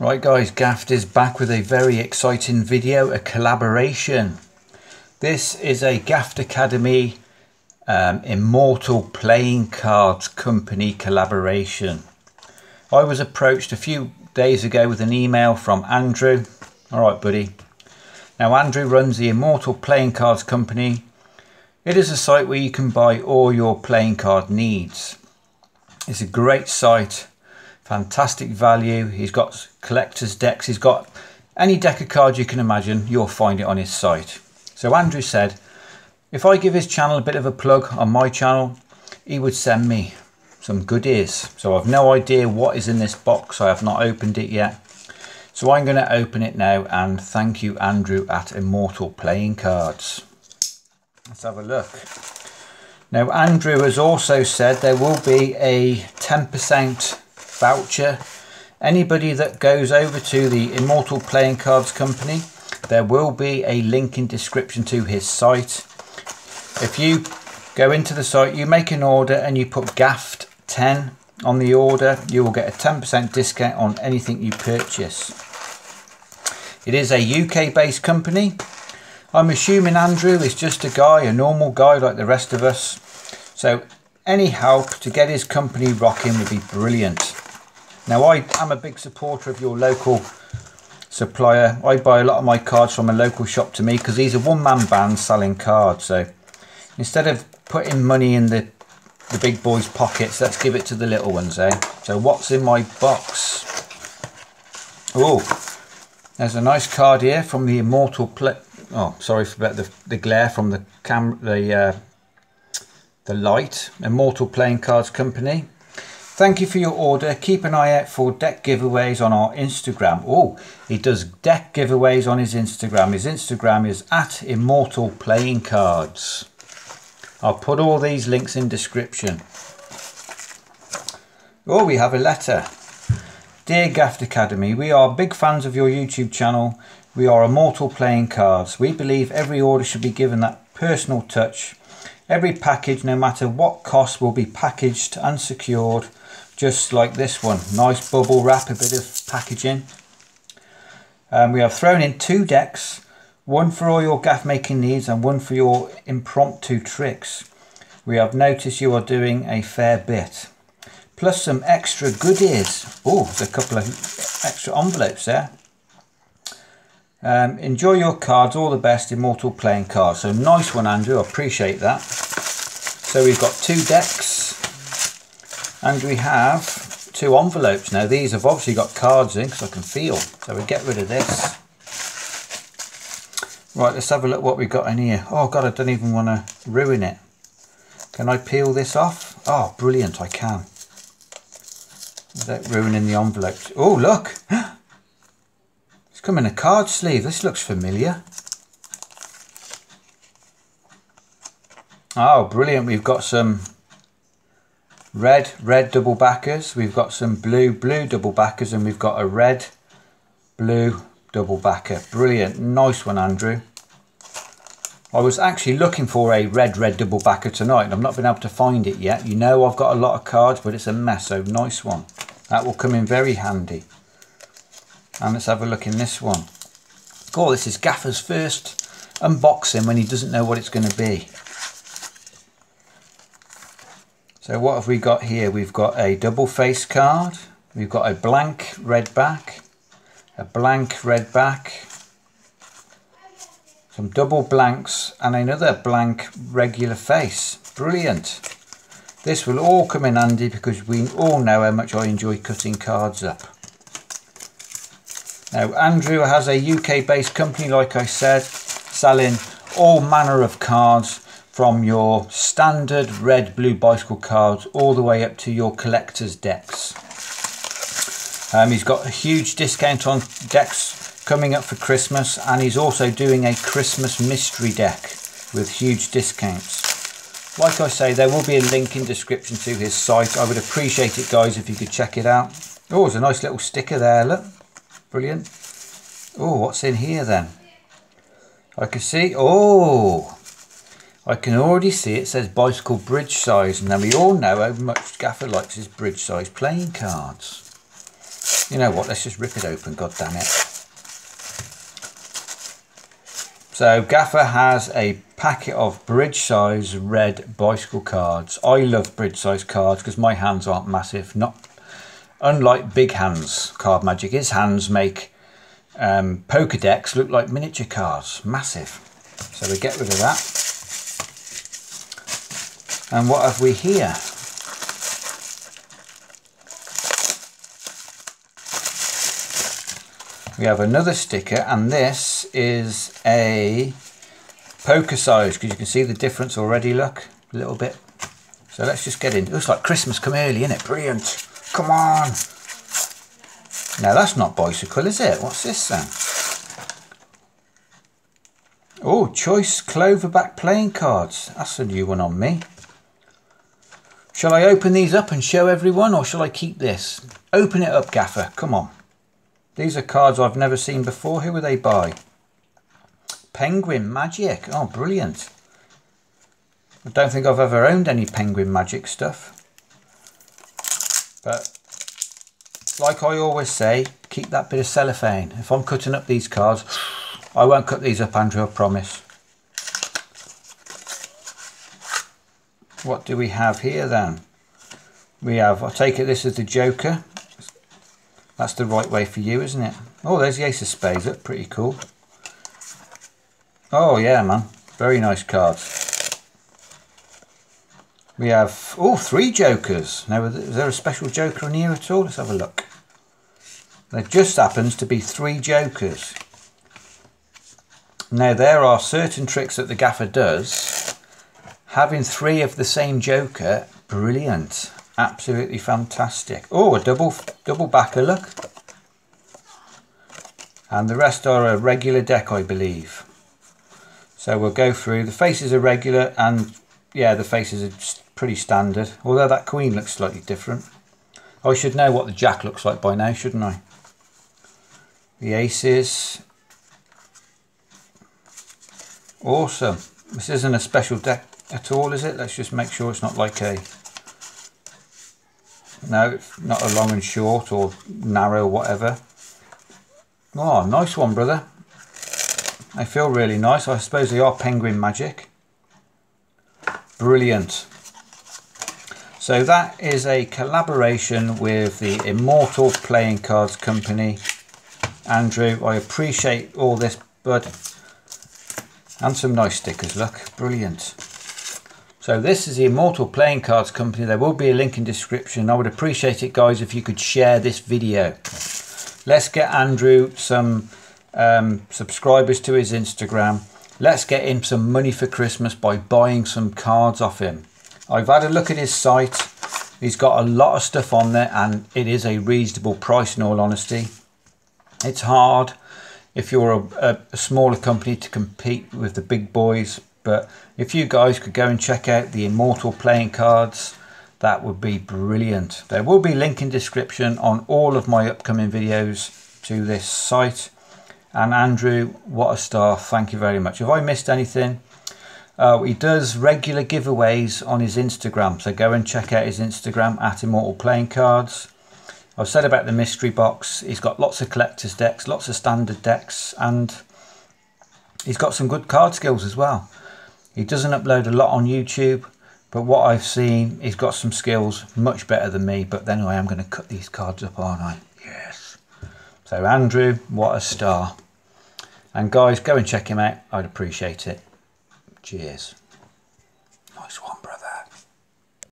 Right guys, Gaffed is back with a very exciting video, a collaboration. This is a Gaffed Academy um, Immortal Playing Cards Company collaboration. I was approached a few days ago with an email from Andrew. Alright buddy. Now Andrew runs the Immortal Playing Cards Company. It is a site where you can buy all your playing card needs. It's a great site fantastic value. He's got collector's decks. He's got any deck of cards you can imagine you'll find it on his site. So Andrew said if I give his channel a bit of a plug on my channel he would send me some goodies. So I've no idea what is in this box. I have not opened it yet. So I'm going to open it now and thank you Andrew at Immortal Playing Cards. Let's have a look. Now Andrew has also said there will be a 10% voucher. Anybody that goes over to the Immortal Playing Cards Company, there will be a link in description to his site. If you go into the site, you make an order and you put GAFFED 10 on the order, you will get a 10% discount on anything you purchase. It is a UK based company. I'm assuming Andrew is just a guy, a normal guy like the rest of us. So any help to get his company rocking would be brilliant. Now I am a big supporter of your local supplier. I buy a lot of my cards from a local shop to me because he's a one-man band selling cards. So instead of putting money in the, the big boys' pockets, let's give it to the little ones, eh? So what's in my box? Oh, there's a nice card here from the Immortal Play. Oh, sorry about the, the glare from the cam, the uh, the light. Immortal Playing Cards Company. Thank you for your order. Keep an eye out for deck giveaways on our Instagram. Oh, he does deck giveaways on his Instagram. His Instagram is at Immortal Playing Cards. I'll put all these links in description. Oh, we have a letter. Dear Gaffed Academy, we are big fans of your YouTube channel. We are Immortal Playing Cards. We believe every order should be given that personal touch. Every package, no matter what cost, will be packaged and secured just like this one. Nice bubble wrap, a bit of packaging. Um, we have thrown in two decks, one for all your gaff making needs and one for your impromptu tricks. We have noticed you are doing a fair bit. Plus some extra goodies. Oh, there's a couple of extra envelopes there. Um, enjoy your cards, all the best, Immortal Playing Cards. So nice one, Andrew, I appreciate that. So we've got two decks and we have two envelopes. Now these have obviously got cards in because I can feel. So we get rid of this. Right, let's have a look what we've got in here. Oh God, I don't even want to ruin it. Can I peel this off? Oh, brilliant, I can. Without ruining the envelopes. Oh, look. It's come in a card sleeve. This looks familiar. Oh, brilliant. We've got some red, red double backers. We've got some blue, blue double backers, and we've got a red, blue double backer. Brilliant. Nice one, Andrew. I was actually looking for a red, red double backer tonight, and I've not been able to find it yet. You know I've got a lot of cards, but it's a mess, so nice one. That will come in very handy. And let's have a look in this one. Oh, this is Gaffer's first unboxing when he doesn't know what it's going to be. So what have we got here? We've got a double face card. We've got a blank red back. A blank red back. Some double blanks and another blank regular face. Brilliant. This will all come in handy because we all know how much I enjoy cutting cards up. Now Andrew has a UK based company like I said selling all manner of cards from your standard red blue bicycle cards all the way up to your collector's decks. Um, he's got a huge discount on decks coming up for Christmas and he's also doing a Christmas mystery deck with huge discounts. Like I say, there will be a link in description to his site. I would appreciate it guys if you could check it out. Oh, there's a nice little sticker there, look. Brilliant. Oh, what's in here then? I can see, oh, I can already see it says bicycle bridge size and then we all know how much Gaffer likes his bridge size playing cards. You know what, let's just rip it open, god damn it. So Gaffer has a packet of bridge size red bicycle cards. I love bridge size cards because my hands aren't massive. Not unlike big hands card magic. His hands make um, poker decks look like miniature cards. Massive. So we get rid of that. And what have we here? We have another sticker and this is a poker size because you can see the difference already look a little bit. So let's just get in. It looks like Christmas come early isn't it brilliant. Come on. Now that's not bicycle is it? What's this then? Oh choice cloverback playing cards. That's a new one on me shall I open these up and show everyone or shall I keep this open it up gaffer come on these are cards I've never seen before who are they by Penguin Magic. Oh, brilliant. I don't think I've ever owned any Penguin Magic stuff. But like I always say, keep that bit of cellophane. If I'm cutting up these cards, I won't cut these up, Andrew, I promise. What do we have here then? We have, I take it this is the Joker. That's the right way for you, isn't it? Oh, there's the Ace of Spades. That's pretty cool. Oh yeah, man. Very nice cards. We have, oh, three jokers. Now, is there a special joker in here at all? Let's have a look. There just happens to be three jokers. Now, there are certain tricks that the gaffer does. Having three of the same joker, brilliant. Absolutely fantastic. Oh, a double, double backer, look. And the rest are a regular deck, I believe. So we'll go through. The faces are regular and yeah, the faces are pretty standard. Although that queen looks slightly different. I should know what the jack looks like by now, shouldn't I? The aces. Awesome. This isn't a special deck at all, is it? Let's just make sure it's not like a... No, it's not a long and short or narrow, whatever. Oh, nice one, brother. They feel really nice. I suppose they are Penguin Magic. Brilliant. So that is a collaboration with the Immortal Playing Cards Company. Andrew, I appreciate all this, bud. And some nice stickers, look. Brilliant. So this is the Immortal Playing Cards Company. There will be a link in description. I would appreciate it, guys, if you could share this video. Let's get Andrew some um, subscribers to his Instagram. Let's get him some money for Christmas by buying some cards off him. I've had a look at his site. He's got a lot of stuff on there and it is a reasonable price in all honesty. It's hard if you're a, a, a smaller company to compete with the big boys but if you guys could go and check out the Immortal playing cards that would be brilliant. There will be link in description on all of my upcoming videos to this site. And Andrew, what a star. Thank you very much. If I missed anything, uh, he does regular giveaways on his Instagram. So go and check out his Instagram at Immortal Playing Cards. I've said about the mystery box. He's got lots of collector's decks, lots of standard decks, and he's got some good card skills as well. He doesn't upload a lot on YouTube, but what I've seen, he's got some skills much better than me. But then I am going to cut these cards up, aren't I? Yes. So Andrew, what a star. And guys, go and check him out. I'd appreciate it. Cheers.